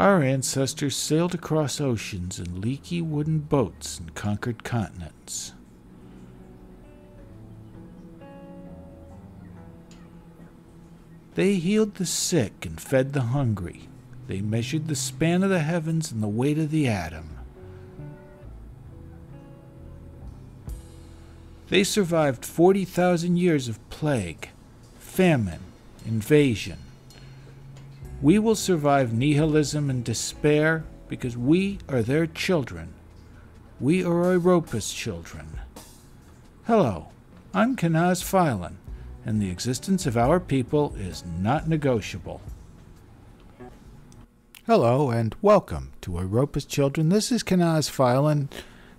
Our ancestors sailed across oceans in leaky wooden boats and conquered continents. They healed the sick and fed the hungry. They measured the span of the heavens and the weight of the atom. They survived 40,000 years of plague, famine, invasion. We will survive nihilism and despair because we are their children. We are Europa's children. Hello, I'm Kenaz Filan, and the existence of our people is not negotiable. Hello, and welcome to Europa's Children. This is Kenaz Filan.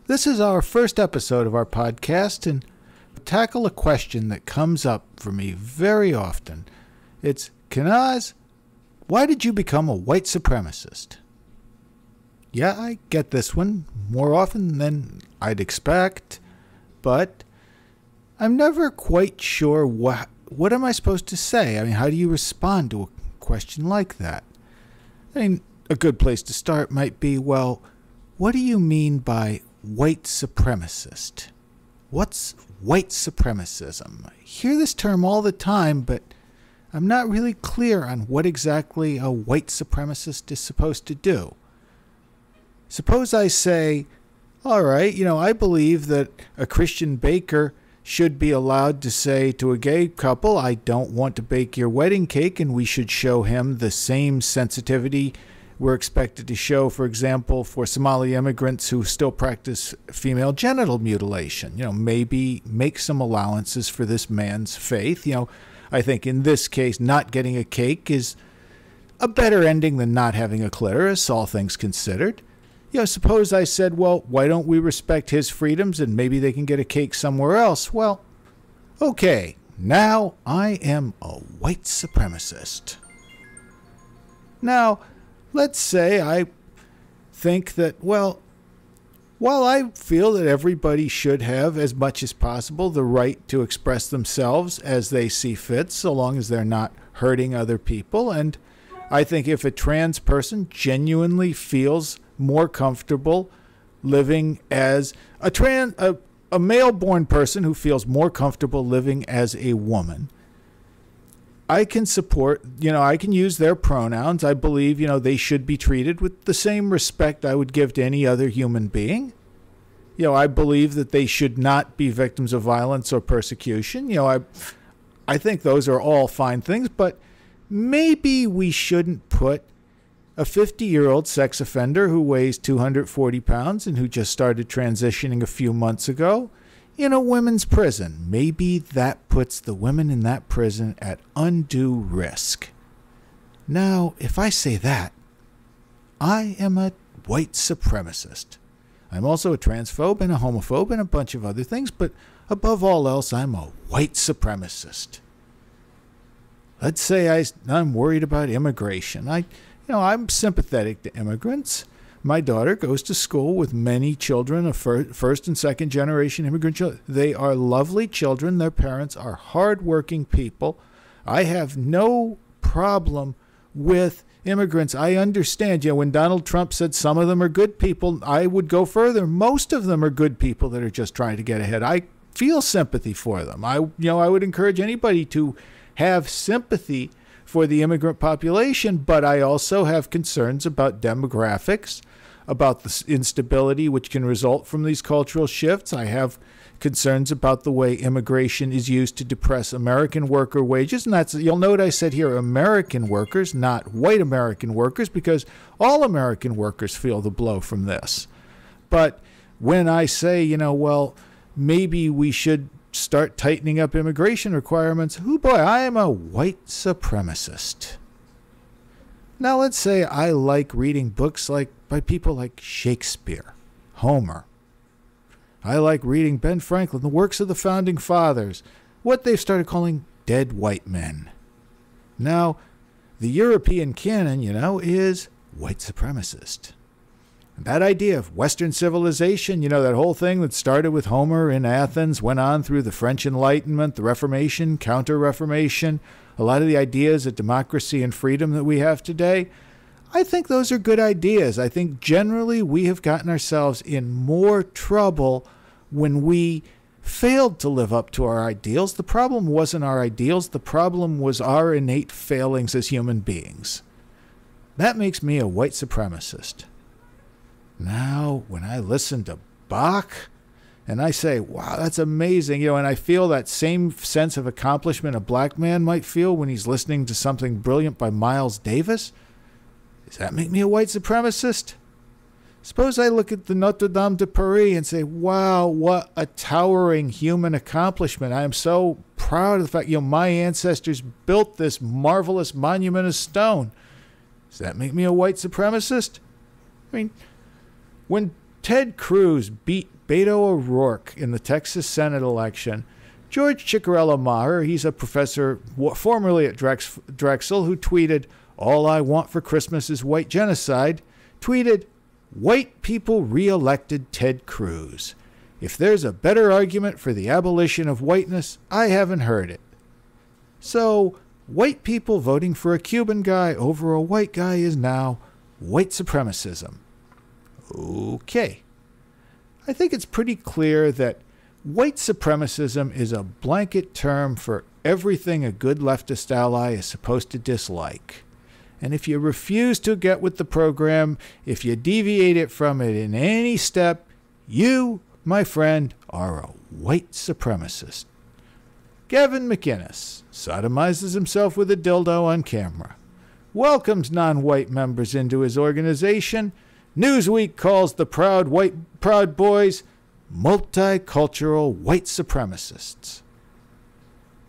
This is our first episode of our podcast, and tackle a question that comes up for me very often. It's, Kenaz, why did you become a white supremacist? Yeah, I get this one more often than I'd expect, but I'm never quite sure what what am I supposed to say? I mean, how do you respond to a question like that? I mean, a good place to start might be, well, what do you mean by white supremacist? What's white supremacism? I hear this term all the time, but I'm not really clear on what exactly a white supremacist is supposed to do. Suppose I say, all right, you know, I believe that a Christian baker should be allowed to say to a gay couple, I don't want to bake your wedding cake, and we should show him the same sensitivity we're expected to show, for example, for Somali immigrants who still practice female genital mutilation. You know, maybe make some allowances for this man's faith. You know, I think in this case, not getting a cake is a better ending than not having a clitoris, all things considered. You know, suppose I said, well, why don't we respect his freedoms and maybe they can get a cake somewhere else? Well, okay, now I am a white supremacist. Now, let's say I think that, well, while I feel that everybody should have, as much as possible, the right to express themselves as they see fit, so long as they're not hurting other people, and I think if a trans person genuinely feels more comfortable living as a trans a, a male born person who feels more comfortable living as a woman I can support, you know, I can use their pronouns. I believe, you know, they should be treated with the same respect I would give to any other human being. You know, I believe that they should not be victims of violence or persecution. You know, I I think those are all fine things, but maybe we shouldn't put a 50 year old sex offender who weighs 240 pounds and who just started transitioning a few months ago in a women's prison. Maybe that puts the women in that prison at undue risk. Now, if I say that, I am a white supremacist. I'm also a transphobe and a homophobe and a bunch of other things, but above all else, I'm a white supremacist. Let's say I, I'm worried about immigration. I, you know, I'm sympathetic to immigrants. My daughter goes to school with many children of first and second generation immigrant children. They are lovely children. Their parents are hardworking people. I have no problem with immigrants. I understand. You know, when Donald Trump said some of them are good people, I would go further. Most of them are good people that are just trying to get ahead. I feel sympathy for them. I, you know, I would encourage anybody to have sympathy for the immigrant population, but I also have concerns about demographics about the instability which can result from these cultural shifts. I have concerns about the way immigration is used to depress American worker wages. And that's, you'll note I said here American workers, not white American workers, because all American workers feel the blow from this. But when I say, you know, well, maybe we should start tightening up immigration requirements, who boy, I am a white supremacist. Now, let's say I like reading books like by people like Shakespeare, Homer. I like reading Ben Franklin, the works of the founding fathers, what they've started calling dead white men. Now, the European canon, you know, is white supremacist. That idea of Western civilization, you know, that whole thing that started with Homer in Athens, went on through the French Enlightenment, the Reformation, Counter Reformation, a lot of the ideas of democracy and freedom that we have today, I think those are good ideas. I think generally we have gotten ourselves in more trouble when we failed to live up to our ideals. The problem wasn't our ideals, the problem was our innate failings as human beings. That makes me a white supremacist. Now, when I listen to Bach and I say, wow, that's amazing, you know, and I feel that same sense of accomplishment a black man might feel when he's listening to something brilliant by Miles Davis, does that make me a white supremacist? Suppose I look at the Notre Dame de Paris and say, wow, what a towering human accomplishment. I am so proud of the fact, you know, my ancestors built this marvelous monument of stone. Does that make me a white supremacist? I mean, when Ted Cruz beat Beto O'Rourke in the Texas Senate election, George Ciccariello Maher, he's a professor formerly at Drex, Drexel, who tweeted, All I want for Christmas is white genocide, tweeted, White people re-elected Ted Cruz. If there's a better argument for the abolition of whiteness, I haven't heard it. So, white people voting for a Cuban guy over a white guy is now white supremacism. Okay. I think it's pretty clear that white supremacism is a blanket term for everything a good leftist ally is supposed to dislike. And if you refuse to get with the program, if you deviate it from it in any step, you, my friend, are a white supremacist. Gavin McInnes sodomizes himself with a dildo on camera, welcomes non white members into his organization, Newsweek calls the Proud White Proud Boys multicultural white supremacists.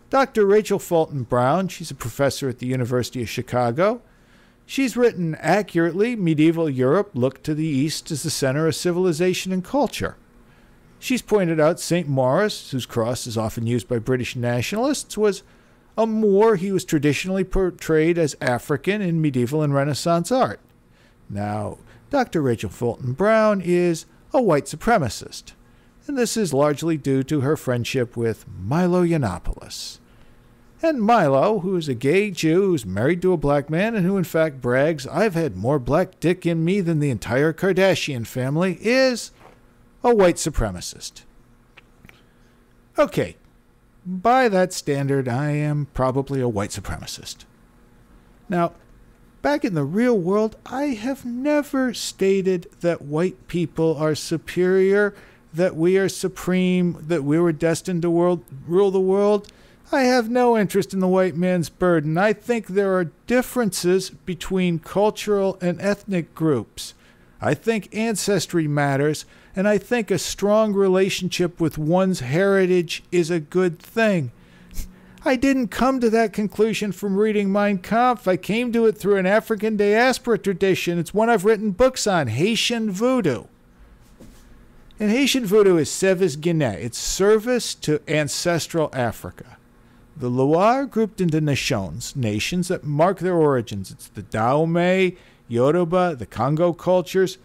Dr. Rachel Fulton Brown, she's a professor at the University of Chicago. She's written accurately medieval Europe looked to the east as the center of civilization and culture. She's pointed out St. Maurice, whose cross is often used by British nationalists, was a Moor. He was traditionally portrayed as African in medieval and Renaissance art. Now, Dr. Rachel Fulton Brown is a white supremacist, and this is largely due to her friendship with Milo Yiannopoulos. And Milo, who is a gay Jew who's married to a black man and who in fact brags, I've had more black dick in me than the entire Kardashian family, is a white supremacist. Okay, by that standard, I am probably a white supremacist. Now, Back in the real world, I have never stated that white people are superior, that we are supreme, that we were destined to world, rule the world. I have no interest in the white man's burden. I think there are differences between cultural and ethnic groups. I think ancestry matters, and I think a strong relationship with one's heritage is a good thing. I didn't come to that conclusion from reading Mein Kampf. I came to it through an African diaspora tradition. It's one I've written books on Haitian voodoo. And Haitian voodoo is Service Guinée. It's service to ancestral Africa. The Lwa grouped into nations, nations that mark their origins. It's the Dahomey, Yoruba, the Congo cultures.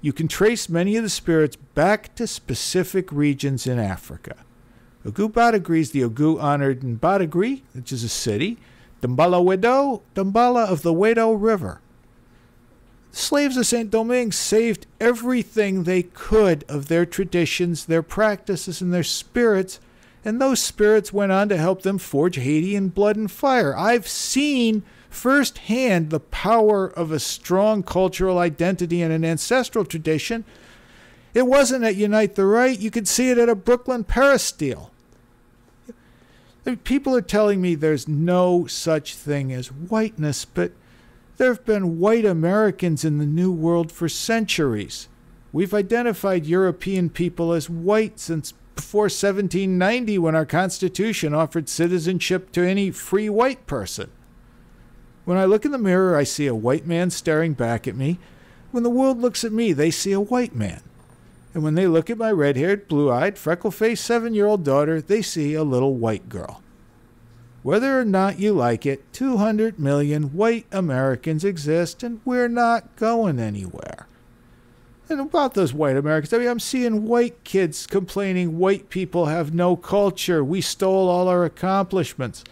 You can trace many of the spirits back to specific regions in Africa. Ogu Badagry is the Ogu honored in Badagry, which is a city. Dambala Wedo, Dambala of the Wedo River. Slaves of St. Domingue saved everything they could of their traditions, their practices, and their spirits, and those spirits went on to help them forge Haiti in blood and fire. I've seen firsthand the power of a strong cultural identity and an ancestral tradition. It wasn't at Unite the Right, you could see it at a Brooklyn Peristyle people are telling me there's no such thing as whiteness, but there have been white Americans in the New World for centuries. We've identified European people as white since before 1790 when our Constitution offered citizenship to any free white person. When I look in the mirror, I see a white man staring back at me. When the world looks at me, they see a white man. And when they look at my red haired, blue eyed, freckle faced seven year old daughter, they see a little white girl. Whether or not you like it, 200 million white Americans exist, and we're not going anywhere. And about those white Americans, I mean, I'm seeing white kids complaining white people have no culture. We stole all our accomplishments.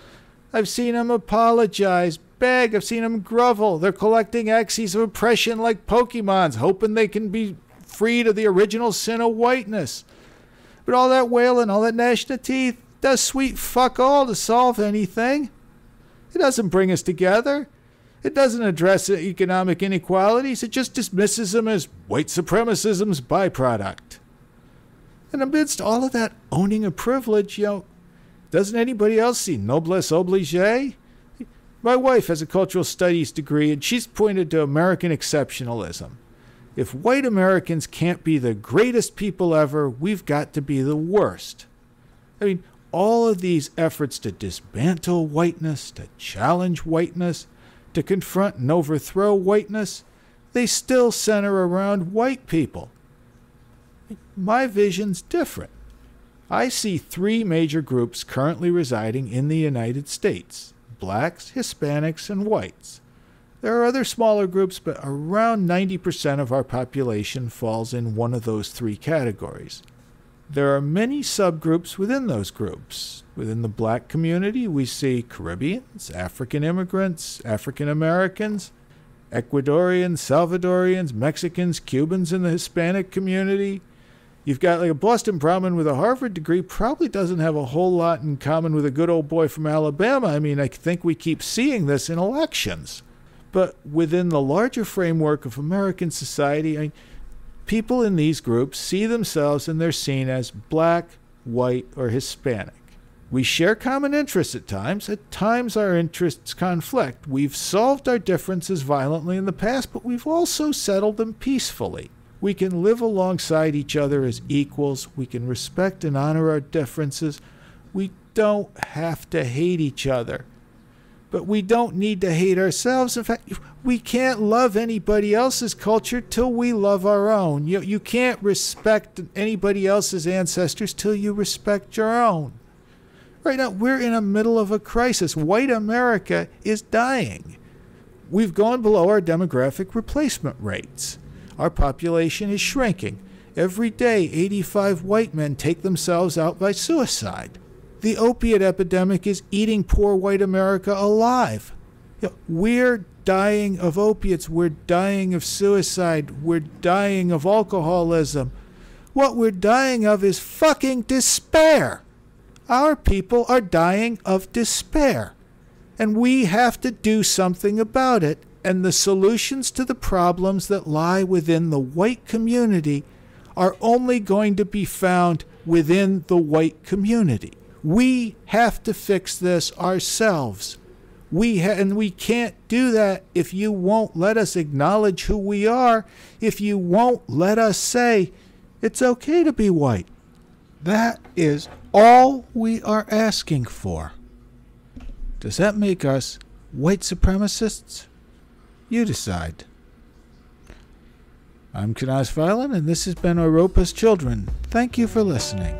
I've seen them apologize beg. I've seen them grovel. They're collecting axes of oppression like Pokemons, hoping they can be freed of the original sin of whiteness. But all that wailing, all that gnashing of teeth, does sweet fuck all to solve anything. It doesn't bring us together. It doesn't address economic inequalities. It just dismisses them as white supremacism's byproduct. And amidst all of that owning of privilege, you know, doesn't anybody else see noblesse oblige? My wife has a cultural studies degree, and she's pointed to American exceptionalism. If white Americans can't be the greatest people ever, we've got to be the worst. I mean, all of these efforts to dismantle whiteness, to challenge whiteness, to confront and overthrow whiteness, they still center around white people. My vision's different. I see three major groups currently residing in the United States blacks, Hispanics, and whites. There are other smaller groups, but around 90% of our population falls in one of those three categories. There are many subgroups within those groups. Within the black community, we see Caribbeans, African immigrants, African Americans, Ecuadorians, Salvadorians, Mexicans, Cubans in the Hispanic community. You've got like a Boston Brahmin with a Harvard degree, probably doesn't have a whole lot in common with a good old boy from Alabama. I mean, I think we keep seeing this in elections. But within the larger framework of American society, I, people in these groups see themselves and they're seen as black, white, or Hispanic. We share common interests at times. At times, our interests conflict. We've solved our differences violently in the past, but we've also settled them peacefully. We can live alongside each other as equals. We can respect and honor our differences. We don't have to hate each other but we don't need to hate ourselves. In fact, we can't love anybody else's culture till we love our own. You, you can't respect anybody else's ancestors till you respect your own. Right now, we're in the middle of a crisis. White America is dying. We've gone below our demographic replacement rates. Our population is shrinking. Every day, 85 white men take themselves out by suicide. The opiate epidemic is eating poor white America alive. You know, we're dying of opiates. We're dying of suicide. We're dying of alcoholism. What we're dying of is fucking despair. Our people are dying of despair. And we have to do something about it. And the solutions to the problems that lie within the white community are only going to be found within the white community. We have to fix this ourselves. We and we can't do that if you won't let us acknowledge who we are, if you won't let us say it's okay to be white. That is all we are asking for. Does that make us white supremacists? You decide. I'm Kenaz Filan, and this has been Europa's Children. Thank you for listening.